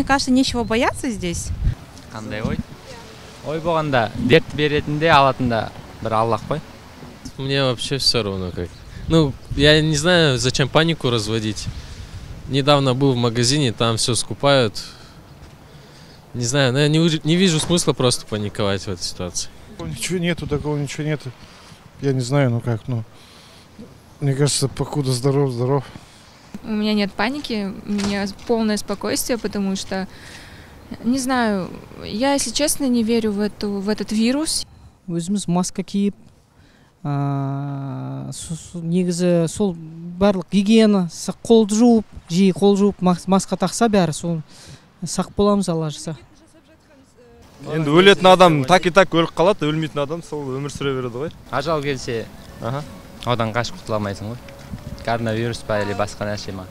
мне кажется, нечего бояться здесь. қандай ой ой болғанда дерт беретін де алатын да бір аллах қой Мне вообще все равно как. Ну, я не знаю, зачем панику разводить. Недавно был в магазине, там все скупают. Не знаю, но я не, не вижу смысла просто паниковать в этой ситуации. Ничего нету, такого ничего нету. Я не знаю, ну как, ну. Мне кажется, покуда здоров, здоров. У меня нет паники, у меня полное спокойствие, потому что, не знаю, я, если честно, не верю в, эту, в этот вирус. өзіміз маска киіп со- негізі сол барлық гигиена қолды жуып жиі қол жуып мас- маска тақса бәрі сол сақ боламыз алла жазса. Енді өлетін адам так и так өліп қалады өлмейтін адам сол өмір сүре береді ғой. Ажал келсе аха. одан қашып құтыла алмайсың ғой. Коронавирус или басқа нәрсе ма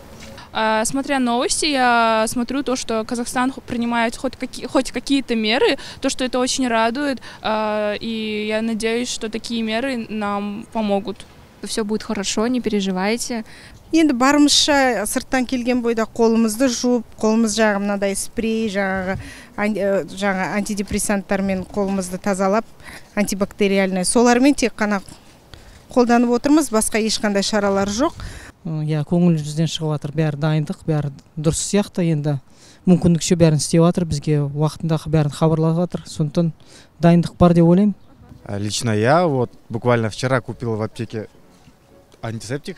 А, Смотря новости, я смотрю то, что Казахстан принимает хоть, какие, хоть какие-то меры, то, что это очень радует, а, и я надеюсь, что такие меры нам помогут. Все будет хорошо, не переживайте. енді барымызша сырттан келген бойда қолымызды жуып қолымыз жағы мынадай спрей жаңағы э, жаңа антидепрессанттармен қолымызды тазалап антибактериальный солармен тек қана қолданып отырмыз басқа ешқандай шаралар жоқ. Иә көңіл жүзден шығып жатыр бәрі дайындық бәрі дұрыс сияқты. Енді мүмкіндікше бәрін істеп жатыр бізге уақытында бәрін хабарлап жатыр. Сондықтан дайындық бар деп ойлаймын. А Лично я вот буквально вчера купил в аптеке антисептик.